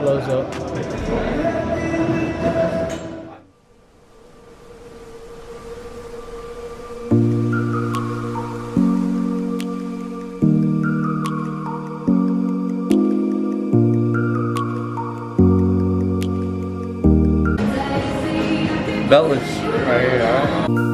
blows up. Beltless right here,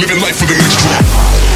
living life for the next drop.